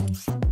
Música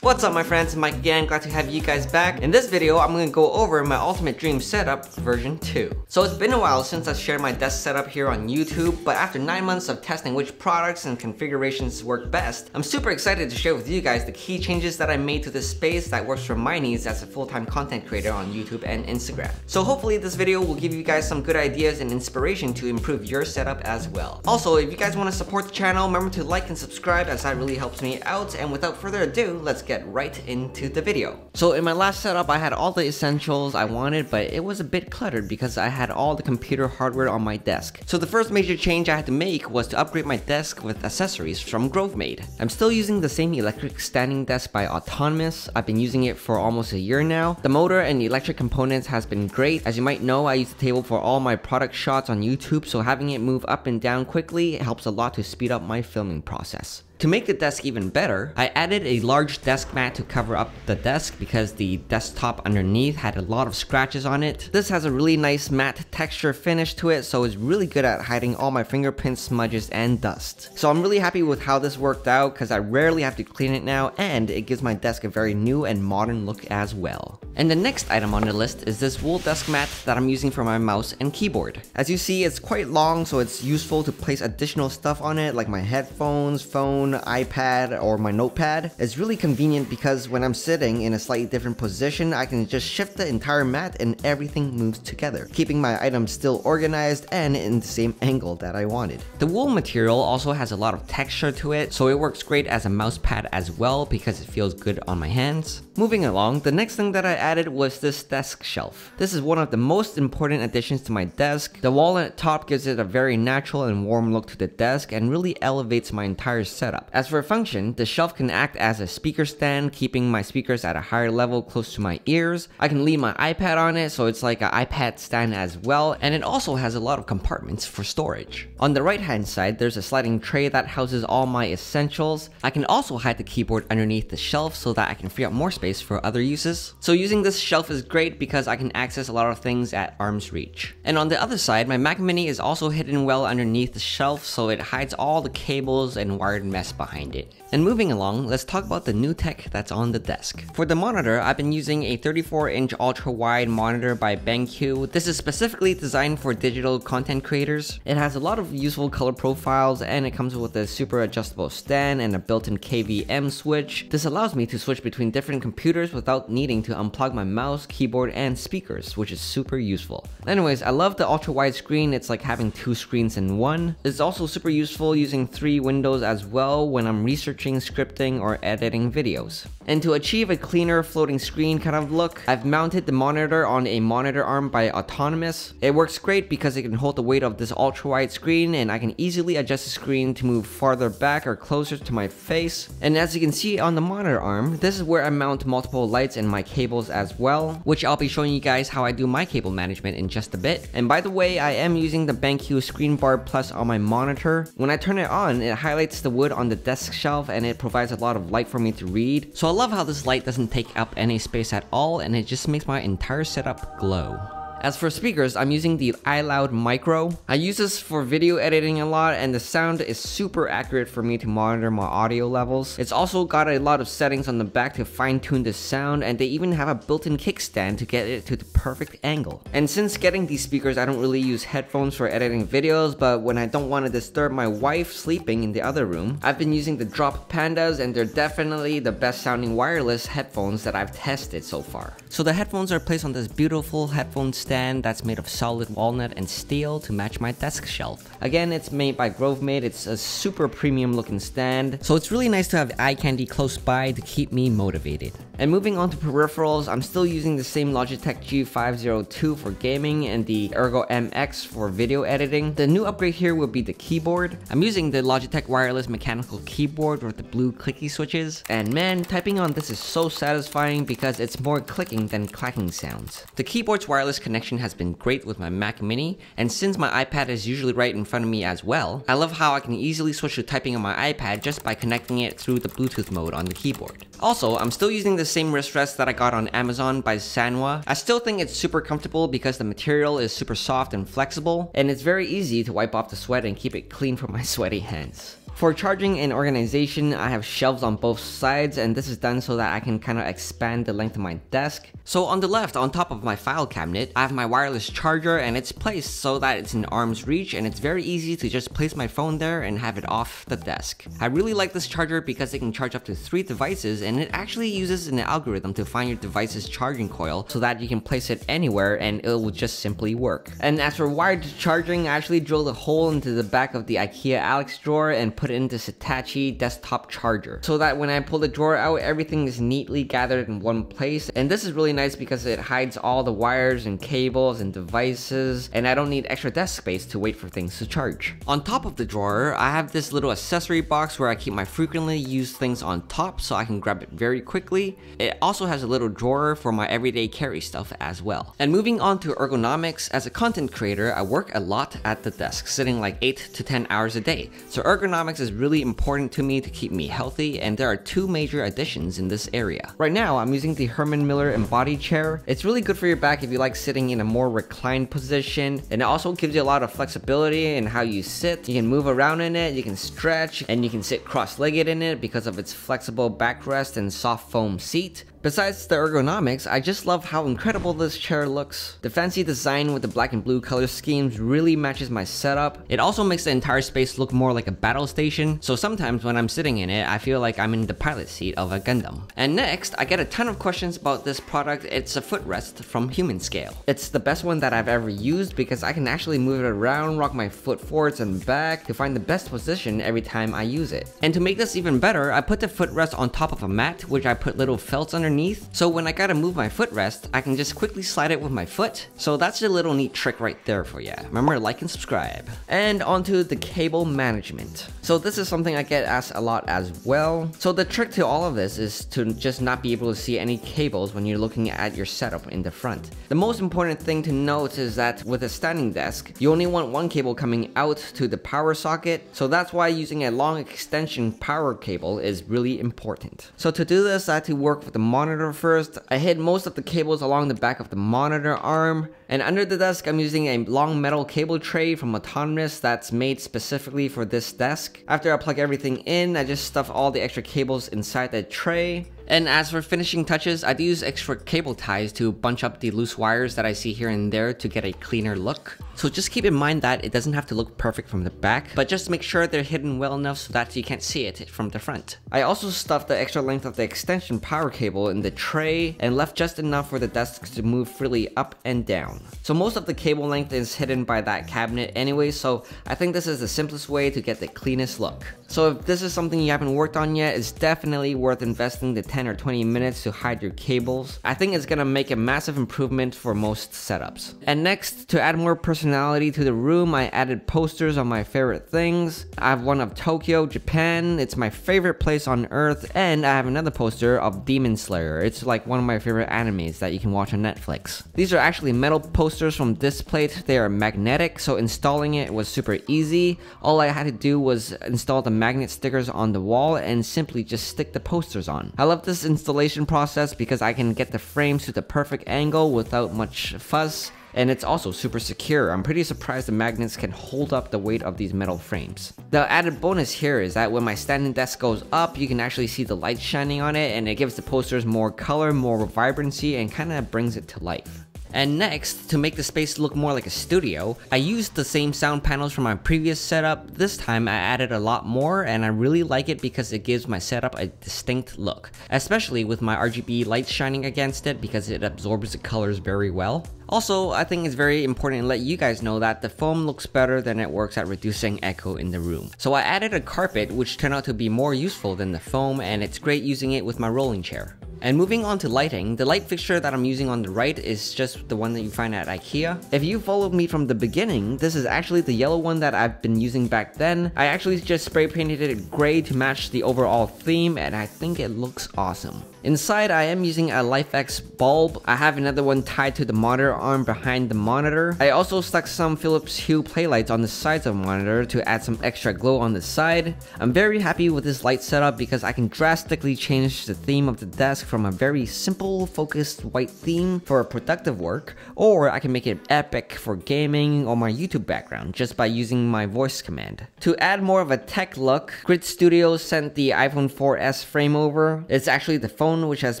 What's up my friends, Mike again, glad to have you guys back. In this video, I'm gonna go over my Ultimate Dream Setup version 2. So it's been a while since I shared my desk setup here on YouTube, but after 9 months of testing which products and configurations work best, I'm super excited to share with you guys the key changes that I made to this space that works for my needs as a full-time content creator on YouTube and Instagram. So hopefully this video will give you guys some good ideas and inspiration to improve your setup as well. Also, if you guys want to support the channel, remember to like and subscribe as that really helps me out, and without further ado, let's get get right into the video. So in my last setup, I had all the essentials I wanted, but it was a bit cluttered because I had all the computer hardware on my desk. So the first major change I had to make was to upgrade my desk with accessories from Grovemade. I'm still using the same electric standing desk by Autonomous. I've been using it for almost a year now. The motor and the electric components has been great. As you might know, I use the table for all my product shots on YouTube, so having it move up and down quickly helps a lot to speed up my filming process. To make the desk even better, I added a large desk mat to cover up the desk because the desktop underneath had a lot of scratches on it. This has a really nice matte texture finish to it, so it's really good at hiding all my fingerprints, smudges, and dust. So I'm really happy with how this worked out because I rarely have to clean it now, and it gives my desk a very new and modern look as well. And the next item on the list is this wool desk mat that I'm using for my mouse and keyboard. As you see, it's quite long, so it's useful to place additional stuff on it, like my headphones, phone, phone, iPad, or my notepad. It's really convenient because when I'm sitting in a slightly different position, I can just shift the entire mat and everything moves together, keeping my items still organized and in the same angle that I wanted. The wool material also has a lot of texture to it, so it works great as a mouse pad as well because it feels good on my hands. Moving along, the next thing that I added was this desk shelf. This is one of the most important additions to my desk. The wall at the top gives it a very natural and warm look to the desk and really elevates my entire setup. As for function, the shelf can act as a speaker stand, keeping my speakers at a higher level close to my ears. I can leave my iPad on it, so it's like an iPad stand as well, and it also has a lot of compartments for storage. On the right hand side, there's a sliding tray that houses all my essentials. I can also hide the keyboard underneath the shelf so that I can free up more space for other uses. So using this shelf is great because I can access a lot of things at arm's reach. And on the other side, my Mac Mini is also hidden well underneath the shelf so it hides all the cables and wired mess behind it. And moving along, let's talk about the new tech that's on the desk. For the monitor, I've been using a 34-inch ultra-wide monitor by BenQ. This is specifically designed for digital content creators. It has a lot of useful color profiles and it comes with a super adjustable stand and a built-in KVM switch. This allows me to switch between different computers without needing to unplug my mouse, keyboard, and speakers, which is super useful. Anyways, I love the ultra-wide screen. It's like having two screens in one. It's also super useful using three windows as well when I'm researching, scripting, or editing videos. And to achieve a cleaner floating screen kind of look, I've mounted the monitor on a monitor arm by Autonomous. It works great because it can hold the weight of this ultra wide screen and I can easily adjust the screen to move farther back or closer to my face. And as you can see on the monitor arm, this is where I mount multiple lights and my cables as well, which I'll be showing you guys how I do my cable management in just a bit. And by the way, I am using the BenQ Screen Bar Plus on my monitor. When I turn it on, it highlights the wood on the desk shelf and it provides a lot of light for me to read. So I love how this light doesn't take up any space at all and it just makes my entire setup glow. As for speakers, I'm using the iLoud Micro. I use this for video editing a lot and the sound is super accurate for me to monitor my audio levels. It's also got a lot of settings on the back to fine tune the sound and they even have a built-in kickstand to get it to the perfect angle. And since getting these speakers, I don't really use headphones for editing videos, but when I don't want to disturb my wife sleeping in the other room, I've been using the Drop Pandas and they're definitely the best sounding wireless headphones that I've tested so far. So the headphones are placed on this beautiful headphone stand stand that's made of solid walnut and steel to match my desk shelf. Again, it's made by Grovemade, it's a super premium looking stand, so it's really nice to have eye candy close by to keep me motivated. And moving on to peripherals, I'm still using the same Logitech G502 for gaming and the Ergo MX for video editing. The new upgrade here will be the keyboard. I'm using the Logitech wireless mechanical keyboard with the blue clicky switches. And man, typing on this is so satisfying because it's more clicking than clacking sounds. The keyboard's wireless connection has been great with my Mac mini, and since my iPad is usually right in front of me as well, I love how I can easily switch to typing on my iPad just by connecting it through the Bluetooth mode on the keyboard. Also, I'm still using the same wrist rest that I got on Amazon by Sanwa. I still think it's super comfortable because the material is super soft and flexible, and it's very easy to wipe off the sweat and keep it clean from my sweaty hands. For charging and organization, I have shelves on both sides and this is done so that I can kind of expand the length of my desk. So on the left, on top of my file cabinet, I have my wireless charger and it's placed so that it's in arm's reach and it's very easy to just place my phone there and have it off the desk. I really like this charger because it can charge up to three devices and it actually uses an algorithm to find your device's charging coil so that you can place it anywhere and it will just simply work. And as for wired charging, I actually drilled a hole into the back of the IKEA Alex drawer and put it into Satechi desktop charger so that when I pull the drawer out, everything is neatly gathered in one place. And this is really nice because it hides all the wires and cables and devices and I don't need extra desk space to wait for things to charge. On top of the drawer, I have this little accessory box where I keep my frequently used things on top so I can grab it very quickly. It also has a little drawer for my everyday carry stuff as well. And moving on to ergonomics, as a content creator, I work a lot at the desk, sitting like 8 to 10 hours a day. So ergonomics is really important to me to keep me healthy and there are two major additions in this area. Right now, I'm using the Herman Miller Embody chair. It's really good for your back if you like sitting in a more reclined position and it also gives you a lot of flexibility in how you sit. You can move around in it, you can stretch, and you can sit cross-legged in it because of its flexible backrest and soft foam seat. Besides the ergonomics, I just love how incredible this chair looks. The fancy design with the black and blue color schemes really matches my setup. It also makes the entire space look more like a battle station, so sometimes when I'm sitting in it, I feel like I'm in the pilot seat of a Gundam. And next, I get a ton of questions about this product. It's a footrest from Humanscale. It's the best one that I've ever used because I can actually move it around, rock my foot forwards and back to find the best position every time I use it. And to make this even better, I put the footrest on top of a mat, which I put little felts underneath underneath, so when I gotta move my footrest, I can just quickly slide it with my foot. So that's a little neat trick right there for ya. Remember, like and subscribe. And onto the cable management. So this is something I get asked a lot as well. So the trick to all of this is to just not be able to see any cables when you're looking at your setup in the front. The most important thing to note is that with a standing desk, you only want one cable coming out to the power socket, so that's why using a long extension power cable is really important. So to do this, I had to work with the monitor monitor first. I hid most of the cables along the back of the monitor arm. And under the desk, I'm using a long metal cable tray from Autonomous that's made specifically for this desk. After I plug everything in, I just stuff all the extra cables inside the tray. And as for finishing touches, I do use extra cable ties to bunch up the loose wires that I see here and there to get a cleaner look. So just keep in mind that it doesn't have to look perfect from the back, but just make sure they're hidden well enough so that you can't see it from the front. I also stuffed the extra length of the extension power cable in the tray and left just enough for the desk to move freely up and down. So most of the cable length is hidden by that cabinet anyway, so I think this is the simplest way to get the cleanest look. So if this is something you haven't worked on yet, it's definitely worth investing the 10 or 20 minutes to hide your cables. I think it's gonna make a massive improvement for most setups. And next, to add more personality to the room, I added posters on my favorite things. I have one of Tokyo, Japan, it's my favorite place on earth, and I have another poster of Demon Slayer. It's like one of my favorite animes that you can watch on Netflix. These are actually metal posters from Displate. They are magnetic, so installing it was super easy. All I had to do was install the magnet stickers on the wall and simply just stick the posters on. I love this installation process because I can get the frames to the perfect angle without much fuss and it's also super secure. I'm pretty surprised the magnets can hold up the weight of these metal frames. The added bonus here is that when my standing desk goes up, you can actually see the light shining on it and it gives the posters more color, more vibrancy, and kind of brings it to life. And next, to make the space look more like a studio, I used the same sound panels from my previous setup. This time I added a lot more and I really like it because it gives my setup a distinct look, especially with my RGB lights shining against it because it absorbs the colors very well. Also, I think it's very important to let you guys know that the foam looks better than it works at reducing echo in the room. So I added a carpet which turned out to be more useful than the foam and it's great using it with my rolling chair. And moving on to lighting, the light fixture that I'm using on the right is just the one that you find at Ikea. If you followed me from the beginning, this is actually the yellow one that I've been using back then. I actually just spray painted it gray to match the overall theme and I think it looks awesome. Inside, I am using a LIFX bulb. I have another one tied to the monitor arm behind the monitor. I also stuck some Philips Hue playlights on the sides of the monitor to add some extra glow on the side. I'm very happy with this light setup because I can drastically change the theme of the desk from a very simple, focused white theme for productive work, or I can make it epic for gaming or my YouTube background just by using my voice command. To add more of a tech look, Grid Studios sent the iPhone 4S frame over. It's actually the phone which has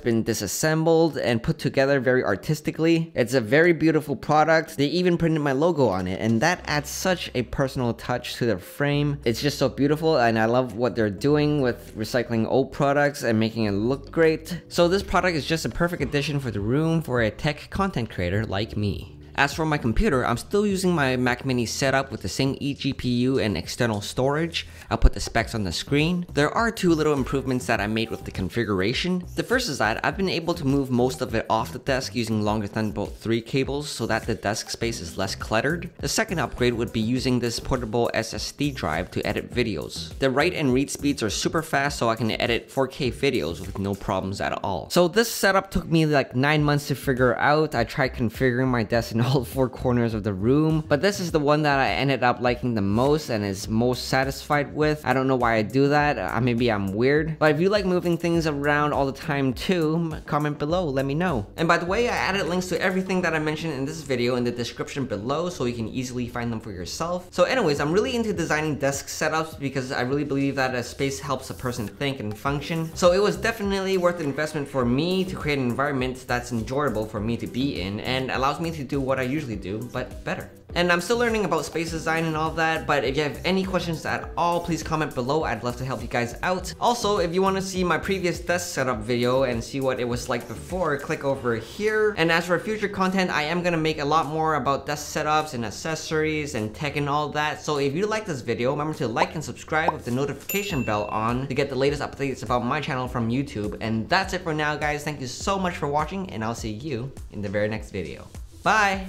been disassembled and put together very artistically. It's a very beautiful product. They even printed my logo on it and that adds such a personal touch to the frame. It's just so beautiful and I love what they're doing with recycling old products and making it look great. So this product is just a perfect addition for the room for a tech content creator like me. As for my computer, I'm still using my Mac mini setup with the same eGPU and external storage. I'll put the specs on the screen. There are two little improvements that I made with the configuration. The first is that I've been able to move most of it off the desk using longer Thunderbolt 3 cables so that the desk space is less cluttered. The second upgrade would be using this portable SSD drive to edit videos. The write and read speeds are super fast so I can edit 4K videos with no problems at all. So this setup took me like 9 months to figure out. I tried configuring my desk in all four corners of the room, but this is the one that I ended up liking the most and is most satisfied with. I don't know why I do that, uh, maybe I'm weird, but if you like moving things around all the time too, comment below, let me know. And by the way, I added links to everything that I mentioned in this video in the description below so you can easily find them for yourself. So anyways, I'm really into designing desk setups because I really believe that a space helps a person think and function. So it was definitely worth the investment for me to create an environment that's enjoyable for me to be in and allows me to do what what I usually do, but better. And I'm still learning about space design and all that, but if you have any questions at all, please comment below. I'd love to help you guys out. Also, if you want to see my previous desk setup video and see what it was like before, click over here. And as for future content, I am gonna make a lot more about desk setups and accessories and tech and all that. So if you like this video, remember to like and subscribe with the notification bell on to get the latest updates about my channel from YouTube. And that's it for now, guys. Thank you so much for watching, and I'll see you in the very next video. Bye.